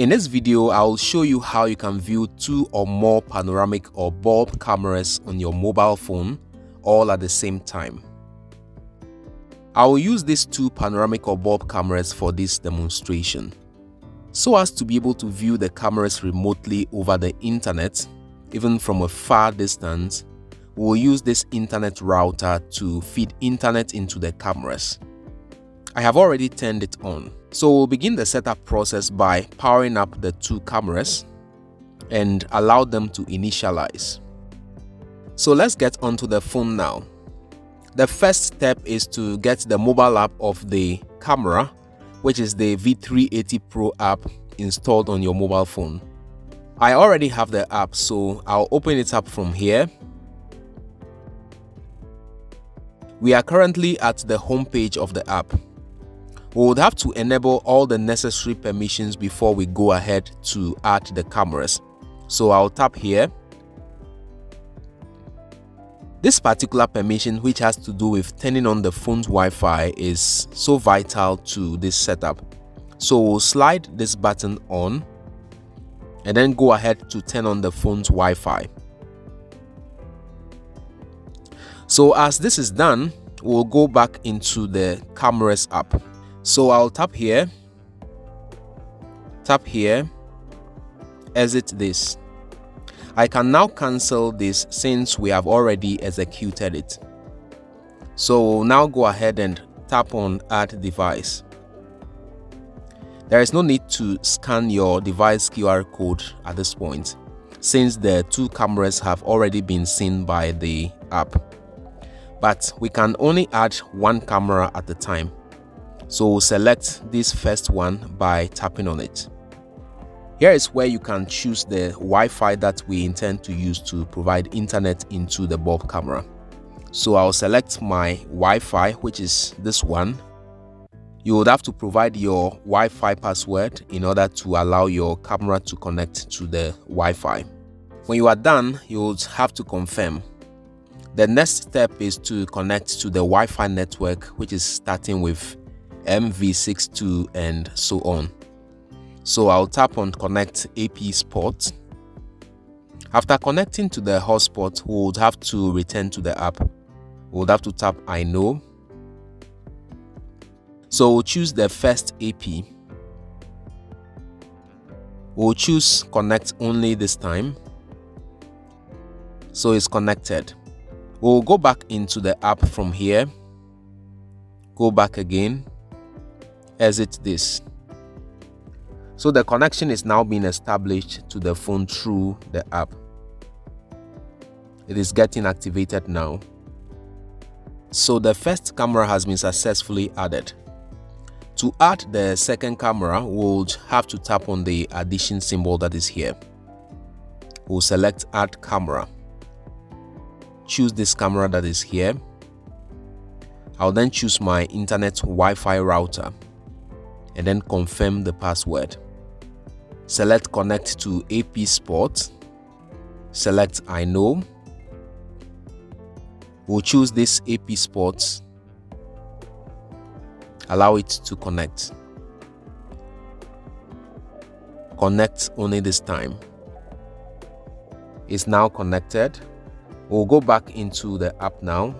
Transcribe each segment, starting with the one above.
In this video, I'll show you how you can view two or more panoramic or bulb cameras on your mobile phone all at the same time. I will use these two panoramic or bulb cameras for this demonstration. So as to be able to view the cameras remotely over the internet, even from a far distance, we'll use this internet router to feed internet into the cameras. I have already turned it on. So we'll begin the setup process by powering up the two cameras and allow them to initialize. So let's get onto the phone now. The first step is to get the mobile app of the camera, which is the V380 Pro app installed on your mobile phone. I already have the app, so I'll open it up from here. We are currently at the home page of the app we would have to enable all the necessary permissions before we go ahead to add the cameras. So I'll tap here. This particular permission which has to do with turning on the phone's Wi-Fi is so vital to this setup. So we'll slide this button on and then go ahead to turn on the phone's Wi-Fi. So as this is done, we'll go back into the cameras app. So I'll tap here, tap here, exit this. I can now cancel this since we have already executed it. So now go ahead and tap on add device. There is no need to scan your device QR code at this point since the two cameras have already been seen by the app. But we can only add one camera at a time. So select this first one by tapping on it. Here is where you can choose the Wi-Fi that we intend to use to provide internet into the bulb camera. So I'll select my Wi-Fi, which is this one. You would have to provide your Wi-Fi password in order to allow your camera to connect to the Wi-Fi. When you are done, you would have to confirm. The next step is to connect to the Wi-Fi network, which is starting with MV62 and so on. So I'll tap on connect AP spot. After connecting to the hotspot, we would have to return to the app. We would have to tap I know. So we'll choose the first AP. We'll choose connect only this time. So it's connected. We'll go back into the app from here. Go back again exit this. So the connection is now being established to the phone through the app. It is getting activated now. So the first camera has been successfully added. To add the second camera, we'll have to tap on the addition symbol that is here. We'll select add camera. Choose this camera that is here. I'll then choose my internet Wi-Fi router and then confirm the password. Select connect to AP spot. Select I know. We'll choose this AP spots. Allow it to connect. Connect only this time. It's now connected. We'll go back into the app now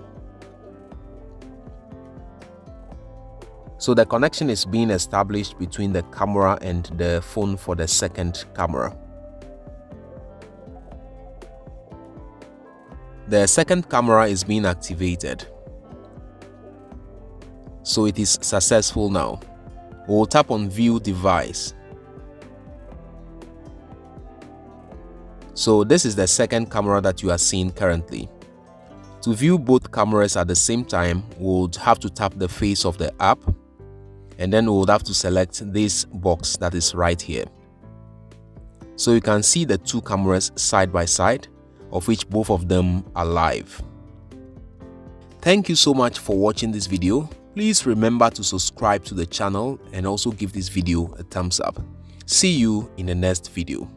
So the connection is being established between the camera and the phone for the second camera. The second camera is being activated. So it is successful now. We'll tap on view device. So this is the second camera that you are seeing currently. To view both cameras at the same time, we'll have to tap the face of the app and then we would have to select this box that is right here. So you can see the two cameras side by side, of which both of them are live. Thank you so much for watching this video. Please remember to subscribe to the channel and also give this video a thumbs up. See you in the next video.